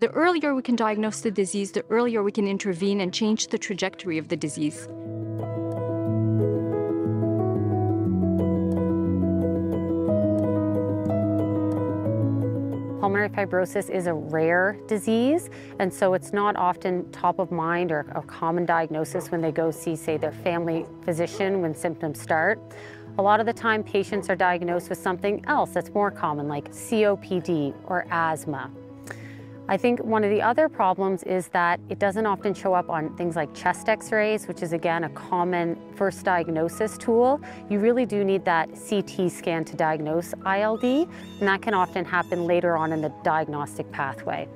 The earlier we can diagnose the disease, the earlier we can intervene and change the trajectory of the disease. Pulmonary fibrosis is a rare disease, and so it's not often top of mind or a common diagnosis when they go see, say, their family physician when symptoms start. A lot of the time, patients are diagnosed with something else that's more common, like COPD or asthma. I think one of the other problems is that it doesn't often show up on things like chest x-rays, which is again a common first diagnosis tool. You really do need that CT scan to diagnose ILD, and that can often happen later on in the diagnostic pathway.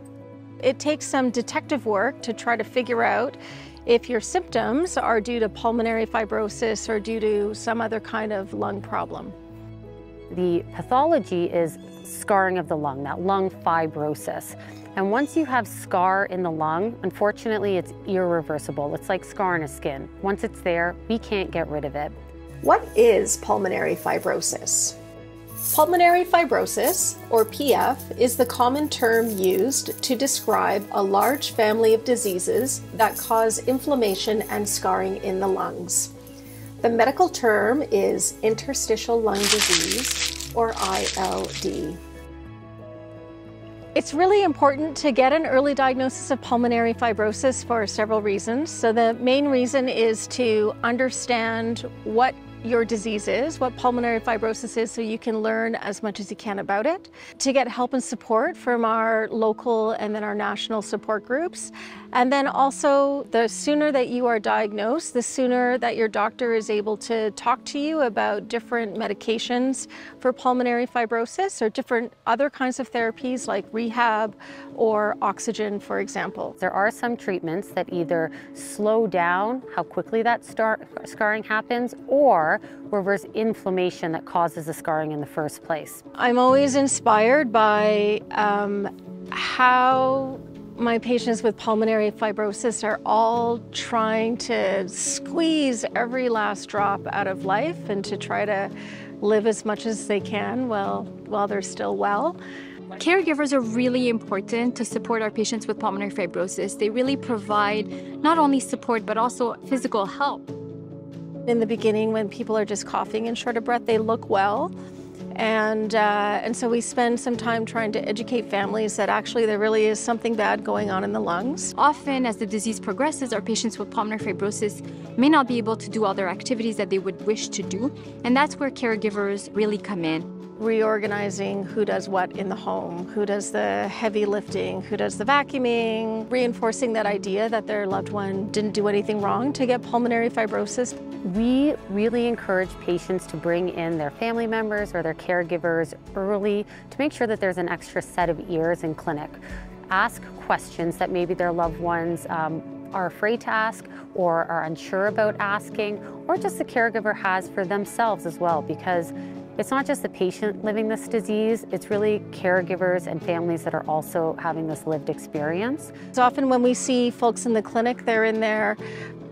It takes some detective work to try to figure out if your symptoms are due to pulmonary fibrosis or due to some other kind of lung problem. The pathology is scarring of the lung, that lung fibrosis. And once you have scar in the lung, unfortunately, it's irreversible. It's like scar in a skin. Once it's there, we can't get rid of it. What is pulmonary fibrosis? Pulmonary fibrosis, or PF, is the common term used to describe a large family of diseases that cause inflammation and scarring in the lungs. The medical term is interstitial lung disease, or ILD. It's really important to get an early diagnosis of pulmonary fibrosis for several reasons. So the main reason is to understand what your disease is, what pulmonary fibrosis is, so you can learn as much as you can about it. To get help and support from our local and then our national support groups. And then also, the sooner that you are diagnosed, the sooner that your doctor is able to talk to you about different medications for pulmonary fibrosis or different other kinds of therapies like rehab or oxygen, for example. There are some treatments that either slow down how quickly that scarring happens or reverse inflammation that causes the scarring in the first place. I'm always inspired by um, how my patients with pulmonary fibrosis are all trying to squeeze every last drop out of life and to try to live as much as they can while, while they're still well. Caregivers are really important to support our patients with pulmonary fibrosis. They really provide not only support but also physical help. In the beginning, when people are just coughing and short of breath, they look well. And, uh, and so we spend some time trying to educate families that actually there really is something bad going on in the lungs. Often, as the disease progresses, our patients with pulmonary fibrosis may not be able to do all their activities that they would wish to do. And that's where caregivers really come in reorganizing who does what in the home, who does the heavy lifting, who does the vacuuming, reinforcing that idea that their loved one didn't do anything wrong to get pulmonary fibrosis. We really encourage patients to bring in their family members or their caregivers early to make sure that there's an extra set of ears in clinic. Ask questions that maybe their loved ones um, are afraid to ask or are unsure about asking, or just the caregiver has for themselves as well, because it's not just the patient living this disease, it's really caregivers and families that are also having this lived experience. So often when we see folks in the clinic, they're in their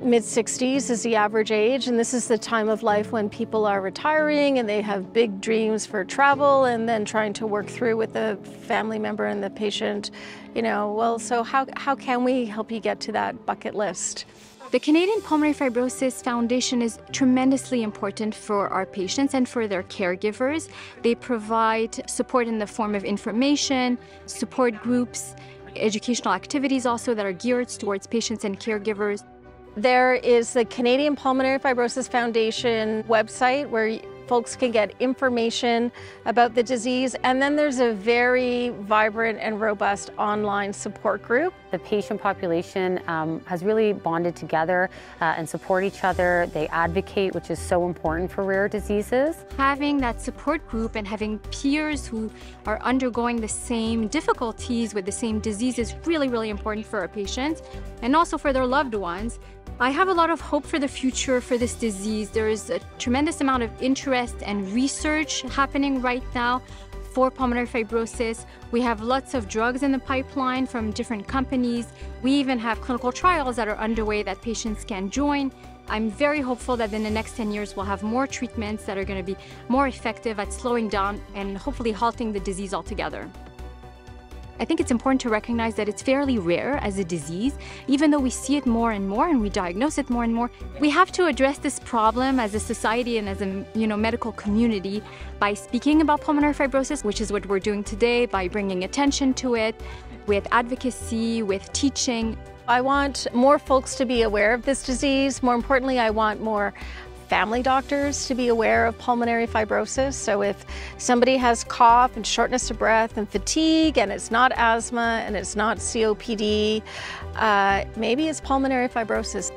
mid 60s is the average age, and this is the time of life when people are retiring and they have big dreams for travel and then trying to work through with the family member and the patient, you know, well, so how, how can we help you get to that bucket list? The Canadian Pulmonary Fibrosis Foundation is tremendously important for our patients and for their caregivers. They provide support in the form of information, support groups, educational activities also that are geared towards patients and caregivers. There is the Canadian Pulmonary Fibrosis Foundation website where folks can get information about the disease. And then there's a very vibrant and robust online support group. The patient population um, has really bonded together uh, and support each other. They advocate, which is so important for rare diseases. Having that support group and having peers who are undergoing the same difficulties with the same disease is really, really important for our patients and also for their loved ones. I have a lot of hope for the future for this disease. There is a tremendous amount of interest and research happening right now for pulmonary fibrosis. We have lots of drugs in the pipeline from different companies. We even have clinical trials that are underway that patients can join. I'm very hopeful that in the next 10 years we'll have more treatments that are going to be more effective at slowing down and hopefully halting the disease altogether. I think it's important to recognize that it's fairly rare as a disease, even though we see it more and more and we diagnose it more and more. We have to address this problem as a society and as a you know medical community by speaking about pulmonary fibrosis, which is what we're doing today, by bringing attention to it, with advocacy, with teaching. I want more folks to be aware of this disease. More importantly, I want more family doctors to be aware of pulmonary fibrosis. So if somebody has cough and shortness of breath and fatigue and it's not asthma and it's not COPD, uh, maybe it's pulmonary fibrosis.